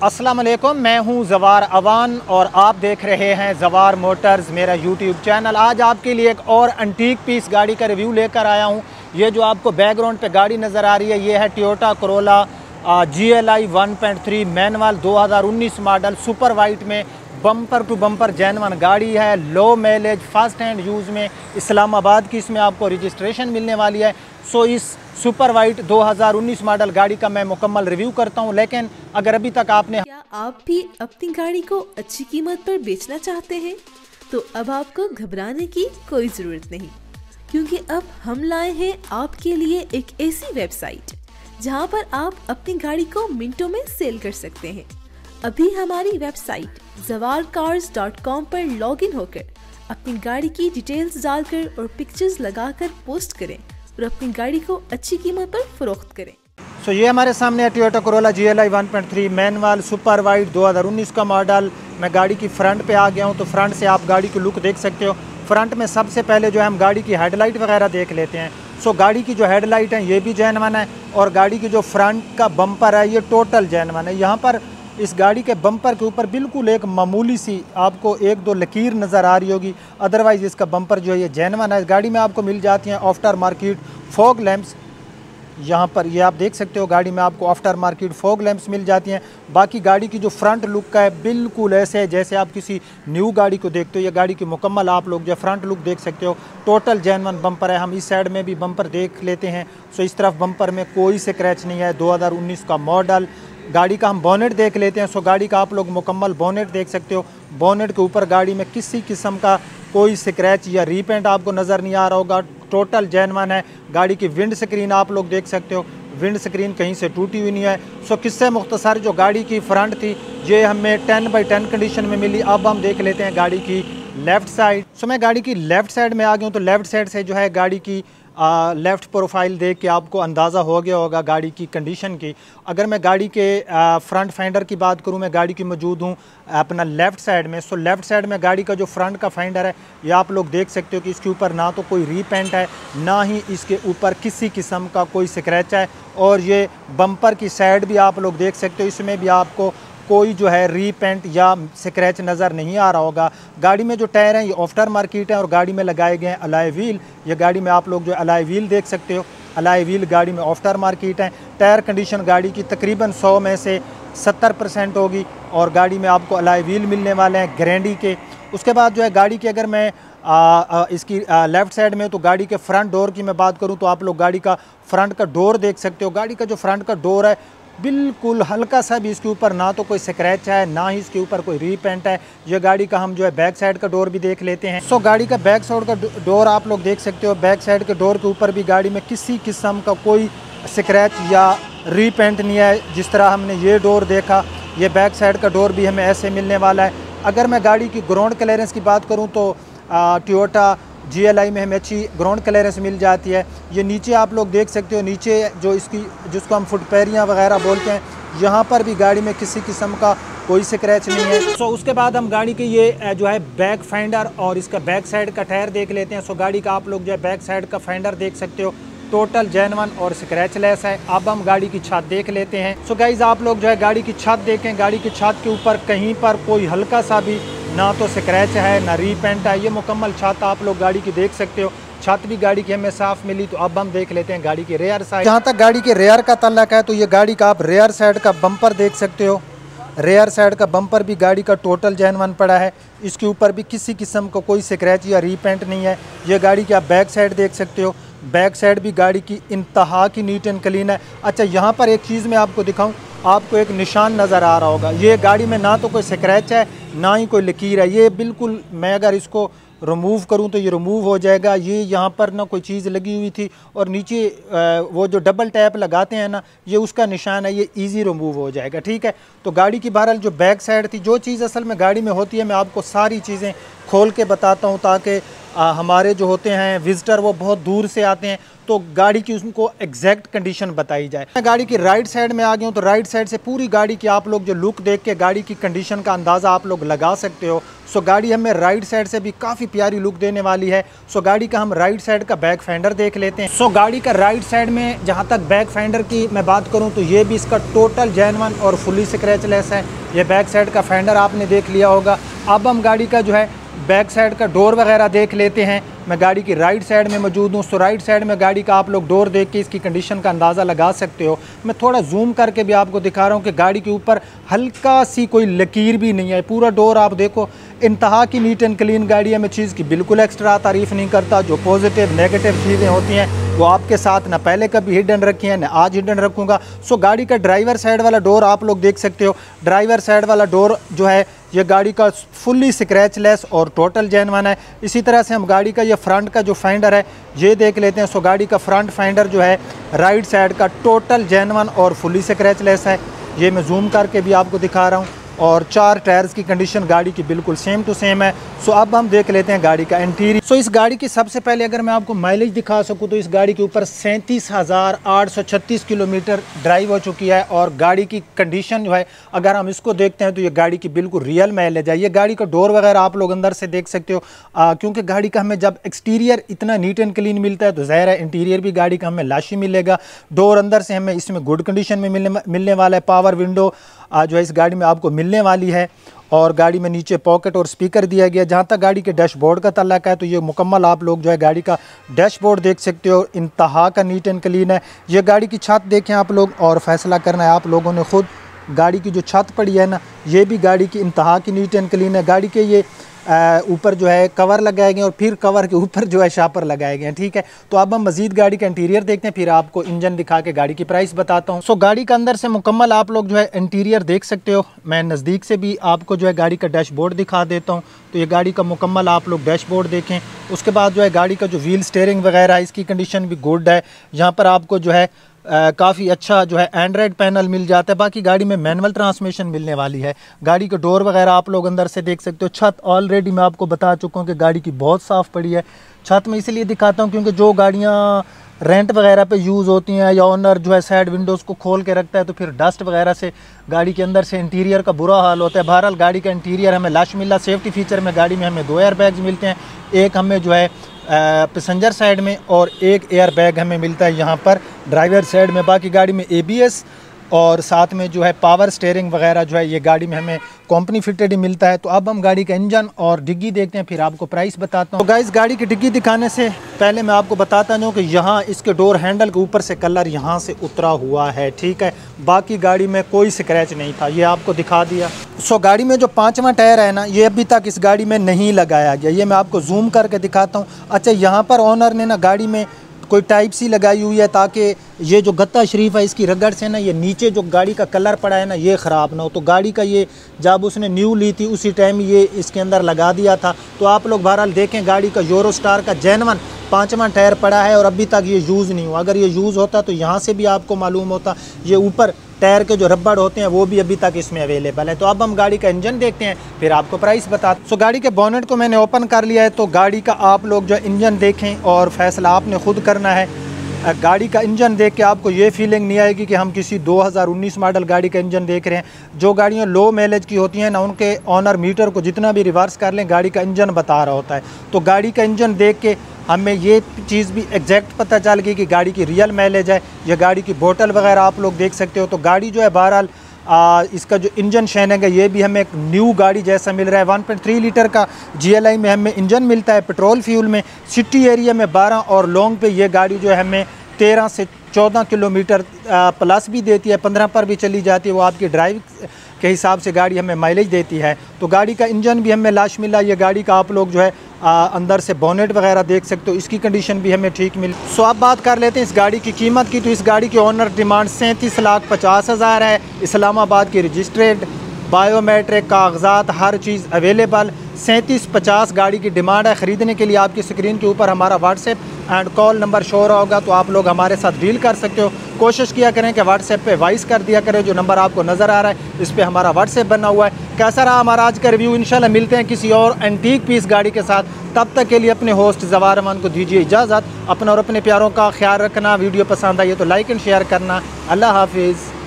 वालेकुम, मैं हूँ जवार अवान और आप देख रहे हैं जवार मोटर्स, मेरा यूट्यूब चैनल। आज आपके लिए एक और अंटीक पीस गाड़ी का रिव्यू लेकर आया हूँ। ये जो आपको बैकग्राउंड पे गाड़ी नज़र आ रही है, ये है Toyota Corolla G L I one point three manual दो हज़ार उन्नीस मॉडल सुपर वाइट में बम्पर टू बम्पर जैनवन गाड़ी है low mileage first hand use में, इस्लामाबाद की इसमें आपको रजिस्ट्रेशन मिलने वाली है। सो इस सुपर वाइट 2019 मॉडल गाड़ी का मैं मुकम्मल रिव्यू करता हूँ, लेकिन अगर अभी तक आपने क्या आप भी अपनी गाड़ी को अच्छी कीमत पर बेचना चाहते हैं? तो अब आपको घबराने की कोई ज़रूरत नहीं, क्योंकि अब हम लाए हैं आपके लिए एक ऐसी वेबसाइट, जहाँ पर आप अपनी गाड़ी को मिनटों में सेल कर सकते हैं। अभी हमारी website Jawar cars dot com पर लॉग इन होकर अपनी गाड़ी की डिटेल्स डालकर और पिक्चर्स लगाकर पोस्ट करें। और अपनी गाड़ी को अच्छी कीमत पर फरोख्त करें। सो ये हमारे सामने है Toyota Corolla G L I one point three manual super white दो हज़ार उन्नीस का मॉडल मैं गाड़ी की फ्रंट पे आ गया हूँ तो फ्रंट से आप गाड़ी की लुक देख सकते हो। फ्रंट में सबसे पहले जो है हम गाड़ी की हेडलाइट वगैरह देख लेते हैं। सो गाड़ी की जो हेडलाइट है, ये भी जैनवन है और गाड़ी की जो फ्रंट का बम्पर है, ये टोटल जैनवन है। यहाँ पर इस गाड़ी के बम्पर के ऊपर बिल्कुल एक मामूली सी आपको एक दो लकीर नज़र आ रही होगी। अदरवाइज़ इसका बम्पर जो है, ये जैनवन है। इस गाड़ी में आपको मिल जाती हैं आफ्टर मार्केट फोग लैंप्स यहाँ पर ये आप देख सकते हो गाड़ी में आपको आफ्टर मार्केट फोग लैंप्स मिल जाती हैं। बाकी गाड़ी की जो फ्रंट लुक का है, बिल्कुल ऐसे है जैसे आप किसी न्यू गाड़ी को देखते हो, या गाड़ी की मुकम्मल आप लोग जो फ्रंट लुक देख सकते हो। टोटल जैनवन बम्पर है, हम इस साइड में भी बम्पर देख लेते हैं। सो इस तरफ़ बम्पर में कोई स्क्रैच नहीं है, दो का मॉडल गाड़ी का हम बोनेट देख लेते हैं सो गाड़ी का आप लोग मुकम्मल बोनेट देख सकते हो। बोनेट के ऊपर गाड़ी में किसी किस्म का कोई स्क्रैच या रीपेंट आपको नज़र नहीं आ रहा होगा। टोटल जैनवन है। गाड़ी की विंड स्क्रीन आप लोग देख सकते हो। विंड स्क्रीन कहीं से टूटी हुई नहीं है। सो किससे मुख्तसर जो गाड़ी की फ्रंट थी, ये हमें टेन बाई टेन कंडीशन में मिली। अब हम देख लेते हैं गाड़ी की लेफ़्ट साइड। सो मैं गाड़ी की लेफ़्ट साइड में आ गया हूँ तो लेफ़्ट साइड से जो है गाड़ी की लेफ़्ट प्रोफ़ाइल देख के आपको अंदाज़ा हो गया होगा गाड़ी की कंडीशन की। अगर मैं गाड़ी के फ्रंट फाइंडर की बात करूँ, मैं गाड़ी की मौजूद हूँ अपना लेफ़्ट साइड में। सो लेफ़्ट साइड में गाड़ी का जो फ्रंट का फाइंडर है, ये आप लोग देख सकते हो कि इसके ऊपर ना तो कोई रीपेंट है, ना ही इसके ऊपर किसी किस्म का कोई स्क्रैच है। और ये बम्पर की साइड भी आप लोग देख सकते हो, इसमें भी आपको कोई जो है रीपेंट या स्क्रैच नज़र नहीं आ रहा होगा। गाड़ी में जो टायर हैं ये ऑफ्टर मार्केट है और गाड़ी में लगाए गए हैं अलाई व्हील। ये गाड़ी में आप लोग जो अलाई व्हील देख सकते हो। अलाई व्हील गाड़ी में ऑफ्टर मार्केट है। टायर कंडीशन गाड़ी की तकरीबन सौ में से 70 परसेंट होगी और गाड़ी में आपको अलाई व्हील मिलने वाले हैं ग्रैंडी के। उसके बाद जो है गाड़ी की अगर मैं आ, आ, इसकी आ, लेफ़्ट साइड में तो गाड़ी के फ्रंट डोर की मैं बात करूँ तो आप लोग गाड़ी का फ्रंट का डोर देख सकते हो। गाड़ी का जो फ्रंट का डोर है बिल्कुल हल्का सा भी इसके ऊपर ना तो कोई स्क्रैच है ना ही इसके ऊपर कोई रीपेंट है। ये गाड़ी का हम जो है बैक साइड का डोर भी देख लेते हैं। सो so, गाड़ी का बैक साइड का डोर आप लोग देख सकते हो। बैक साइड के डोर के ऊपर भी गाड़ी में किसी किस्म का कोई स्क्रैच या रीपेंट नहीं है। जिस तरह हमने ये डोर देखा ये बैक साइड का डोर भी हमें ऐसे मिलने वाला है। अगर मैं गाड़ी की ग्राउंड क्लियरेंस की बात करूँ तो टोयोटा जीएलआई में हमें अच्छी ग्राउंड क्लियरेंस मिल जाती है। ये नीचे आप लोग देख सकते हो नीचे जो इसकी जिसको हम फुटपैरियाँ वगैरह बोलते हैं यहाँ पर भी गाड़ी में किसी किस्म का कोई स्क्रैच नहीं है। सो so, उसके बाद हम गाड़ी के ये जो है बैक फाइंडर और इसका बैक साइड का टायर देख लेते हैं। सो so, गाड़ी का आप लोग जो है बैक साइड का फाइंडर देख सकते हो। टोटल जैनवन और स्क्रैच लेस है। अब हम गाड़ी की छत देख लेते हैं। सो so, गाइज़ आप लोग जो है गाड़ी की छत देखें। गाड़ी की छत के ऊपर कहीं पर कोई हल्का सा भी ना तो स्क्रैच है, ना रीपेंट है, ये मुकम्मल छत आप लोग गाड़ी की देख सकते हो। छत भी गाड़ी की हमें साफ़ मिली तो अब हम देख लेते हैं गाड़ी की रेयर साइड जहाँ तक गाड़ी के रेयर का तल्लक है तो ये गाड़ी का आप रेयर साइड का बम्पर देख सकते हो। रेयर साइड का बम्पर भी गाड़ी का टोटल जैनवन पड़ा है। इसके ऊपर भी किसी किस्म का को कोई स्क्रैच या रीपेंट नहीं है। ये गाड़ी की आप बैक साइड देख सकते हो। बैक साइड भी गाड़ी की इंतहा की नीट एंड क्लीन है। अच्छा यहाँ पर एक चीज़ मैं आपको दिखाऊँ, आपको एक निशान नज़र आ रहा होगा। ये गाड़ी में ना तो कोई स्क्रैच है, ना ही कोई लकीर है। ये बिल्कुल मैं अगर इसको रिमूव करूँ तो ये रिमूव हो जाएगा। ये यहाँ पर ना कोई चीज़ लगी हुई थी और नीचे वो जो डबल टैप लगाते हैं ना, ये उसका निशान है, ये इजी रिमूव हो जाएगा, ठीक है? तो गाड़ी की बहरहाल जो बैक साइड थी, जो चीज़ असल में गाड़ी में होती है, मैं आपको सारी चीज़ें खोल के बताता हूँ ताकि हमारे जो होते हैं विज़िटर वो बहुत दूर से आते हैं तो गाड़ी की उनको एग्जैक्ट कंडीशन बताई जाए। मैं गाड़ी की राइट साइड में आ गया हूँ तो राइट साइड से पूरी गाड़ी की आप लोग जो लुक देख के गाड़ी की कंडीशन का अंदाज़ा आप लोग लगा सकते हो। सो गाड़ी हमें राइट साइड से भी काफ़ी प्यारी लुक देने वाली है। सो गाड़ी का हम राइट साइड का बैक फेंडर देख लेते हैं। सो गाड़ी का राइट साइड में जहाँ तक बैक फेंडर की मैं बात करूँ तो ये भी इसका टोटल जैनवन और फुली स्क्रैचलेस है। ये बैक साइड का फेंडर आपने देख लिया होगा। अब हम गाड़ी का जो है बैक साइड का डोर वगैरह देख लेते हैं। मैं गाड़ी की राइट साइड में मौजूद हूँ। सो राइट साइड में गाड़ी का आप लोग डोर देख के इसकी कंडीशन का अंदाज़ा लगा सकते हो। मैं थोड़ा जूम करके भी आपको दिखा रहा हूँ कि गाड़ी के ऊपर हल्का सी कोई लकीर भी नहीं है। पूरा डोर आप देखो, इंतहा की नीट एंड क्लीन गाड़ी है। मैं चीज़ की बिल्कुल एक्स्ट्रा तारीफ़ नहीं करता। जो पॉजिटिव नेगेटिव चीज़ें होती हैं, वो आपके साथ ना पहले कभी हिडन रखी है, ना आज हिडन रखूँगा। सो गाड़ी का ड्राइवर साइड वाला डोर आप लोग देख सकते हो। ड्राइवर साइड वाला डोर जो है ये गाड़ी का फुल्ली स्क्रैचलेस और टोटल जैनवन है। इसी तरह से हम गाड़ी का ये फ्रंट का जो फाइंडर है, ये देख लेते हैं। सो गाड़ी का फ्रंट फाइंडर जो है राइट साइड का टोटल जैनवन और फुल्ली स्क्रैचलेस है। ये मैं जूम करके भी आपको दिखा रहा हूँ। और चार टायर्स की कंडीशन गाड़ी की बिल्कुल सेम टू सेम है। सो अब हम देख लेते हैं गाड़ी का इंटीरियर सो इस गाड़ी की सबसे पहले अगर मैं आपको माइलेज दिखा सकूँ तो इस गाड़ी के ऊपर सैंतीस किलोमीटर ड्राइव हो चुकी है और गाड़ी की कंडीशन जो है, अगर हम इसको देखते हैं तो ये गाड़ी की बिल्कुल रियल माइलेज है। ये गाड़ी का डोर वगैरह आप लोग अंदर से देख सकते हो। क्योंकि गाड़ी का हमें जब एक्सटीरियर इतना नीट एंड क्लीन मिलता है तो ज़ाहिर है इंटीरियर भी गाड़ी का हमें लाशी मिलेगा। डोर अंदर से हमें इसमें गुड कंडीशन में मिलने वाला है। पावर विंडो जो है, इस गाड़ी में आपको मिलने वाली है और गाड़ी में नीचे पॉकेट और स्पीकर दिया गया जहाँ तक गाड़ी के डैशबोर्ड का तल्लक है तो ये मुकम्मल आप लोग जो है गाड़ी का डैशबोर्ड देख सकते हो। इंतहा का नीट एंड क्लीन है। ये गाड़ी की छत देखें आप लोग और फैसला करना है। आप लोगों ने खुद गाड़ी की जो छत पड़ी है ना, ये भी गाड़ी की इंतहा की नीट एंड क्लीन है। गाड़ी के ये ऊपर जो है कवर लगाए गए और फिर कवर के ऊपर जो है शापर लगाए गए हैं, ठीक है? तो अब हम मजीद गाड़ी का इंटीरियर देखते हैं, फिर आपको इंजन दिखा के गाड़ी की प्राइस बताता हूँ। सो गाड़ी के अंदर से मुकम्मल आप लोग जो है इंटीरियर देख सकते हो। मैं नज़दीक से भी आपको जो है गाड़ी का डैशबोर्ड दिखा देता हूँ। तो ये गाड़ी का मुकम्मल आप लोग डैशबोर्ड देखें। उसके बाद जो है गाड़ी का जो व्हील स्टेयरिंग वगैरह, इसकी कंडीशन भी गुड है। यहाँ पर आपको जो है काफ़ी अच्छा जो है एंड्रॉयड पैनल मिल जाता है। बाकी गाड़ी में मैनुअल ट्रांसमिशन मिलने वाली है। गाड़ी के डोर वगैरह आप लोग अंदर से देख सकते हो। छत ऑलरेडी मैं आपको बता चुका हूँ कि गाड़ी की बहुत साफ़ पड़ी है। छत में इसलिए दिखाता हूँ क्योंकि जो गाड़ियाँ रेंट वगैरह पे यूज़ होती हैं या ओनर जो है साइड विंडोज़ को खोल के रखता है तो फिर डस्ट वगैरह से गाड़ी के अंदर से इंटीरियर का बुरा हाल होता है। बहरहाल गाड़ी का इंटीरियर हमें लाश मिला सेफ्टी फीचर में गाड़ी में हमें दो एयर बैग्स मिलते हैं। एक हमें जो है पैसेंजर साइड में और एक एयर बैग हमें मिलता है यहाँ पर। ड्राइवर साइड में, बाकी गाड़ी में एबीएस और साथ में जो है पावर स्टेयरिंग वगैरह जो है, ये गाड़ी में हमें कंपनी फिटेड ही मिलता है। तो अब हम गाड़ी का इंजन और डिग्गी देखते हैं, फिर आपको प्राइस बताता हूँ। तो गाइस गाड़ी की डिग्गी दिखाने से पहले मैं आपको बताता हूँ कि यहाँ इसके डोर हैंडल के ऊपर से कलर यहाँ से उतरा हुआ है, ठीक है? बाकी गाड़ी में कोई स्क्रैच नहीं था, ये आपको दिखा दिया। सो गाड़ी में जो पाँचवा टायर है ना, ये अभी तक इस गाड़ी में नहीं लगाया गया। ये मैं आपको जूम करके दिखाता हूँ। अच्छा यहाँ पर ऑनर ने ना गाड़ी में कोई टाइप सी लगाई हुई है ताकि ये जो गत्ता शरीफ है, इसकी रगड़ से ना ये नीचे जो गाड़ी का कलर पड़ा है ना, ये ख़राब ना हो। तो गाड़ी का ये, जब उसने न्यू ली थी, उसी टाइम ये इसके अंदर लगा दिया था। तो आप लोग बहरहाल देखें, गाड़ी का यूरो स्टार का जैनवन पाँचवा टायर पड़ा है और अभी तक ये यूज़ नहीं हुआ। अगर ये यूज़ होता तो यहाँ से भी आपको मालूम होता, ये ऊपर टायर के जो रबड़ होते हैं, वो भी अभी तक इसमें अवेलेबल है। तो अब हम गाड़ी का इंजन देखते हैं, फिर आपको प्राइस बता सो गाड़ी के बोनेट को मैंने ओपन कर लिया है तो गाड़ी का आप लोग जो इंजन देखें और फैसला आपने खुद करना है। गाड़ी का इंजन देख के आपको ये फीलिंग नहीं आएगी कि हम किसी 2019 मॉडल गाड़ी का इंजन देख रहे हैं। जो गाड़ियाँ लो माइलेज की होती हैं ना, उनके ऑनर मीटर को जितना भी रिवर्स कर लें, गाड़ी का इंजन बता रहा होता है। तो गाड़ी का इंजन देख के हमें ये चीज़ भी एग्जैक्ट पता चल गई कि गाड़ी की रियल माइलेज है, या गाड़ी की बोतल वगैरह आप लोग देख सकते हो। तो गाड़ी जो है बहरहाल इसका जो इंजन शैनिंग है, ये भी हमें एक न्यू गाड़ी जैसा मिल रहा है। 1.3 लीटर का जीएलआई में हमें इंजन मिलता है पेट्रोल फ्यूल में। सिटी एरिया में 12 और लॉन्ग पे ये गाड़ी जो है हमें 13 से 14 किलोमीटर प्लस भी देती है। 15 पर भी चली जाती है। वो आपकी ड्राइव के हिसाब से गाड़ी हमें माइलेज देती है। तो गाड़ी का इंजन भी हमें लाश मिला। ये गाड़ी का आप लोग जो है आ, अंदर से बोनेट वगैरह देख सकते हो। इसकी कंडीशन भी हमें ठीक मिली सो अब बात कर लेते हैं इस गाड़ी की कीमत की तो इस गाड़ी की ऑनर डिमांड सैंतीस लाख पचास हज़ार है। इस्लामाबाद की रजिस्ट्रेड बायोमेट्रिक कागजात हर चीज़ अवेलेबल सैंतीस पचास गाड़ी की डिमांड है ख़रीदने के लिए। आपकी स्क्रीन के ऊपर हमारा WhatsApp and call number show रहा होगा तो आप लोग हमारे साथ डील कर सकते हो। कोशिश किया करें कि व्हाट्सएप पे वॉइस कर दिया करें, जो नंबर आपको नज़र आ रहा है, इस पर हमारा व्हाट्सएप बना हुआ है। कैसा रहा हमारा आज का रिव्यू इंशाल्लाह मिलते हैं किसी और एंटीक पीस गाड़ी के साथ। तब तक के लिए अपने होस्ट जवार अमान को दीजिए इजाज़त। अपना और अपने प्यारों का ख्याल रखना। वीडियो पसंद आई तो लाइक एंड शेयर करना। अल्लाह हाफिज़।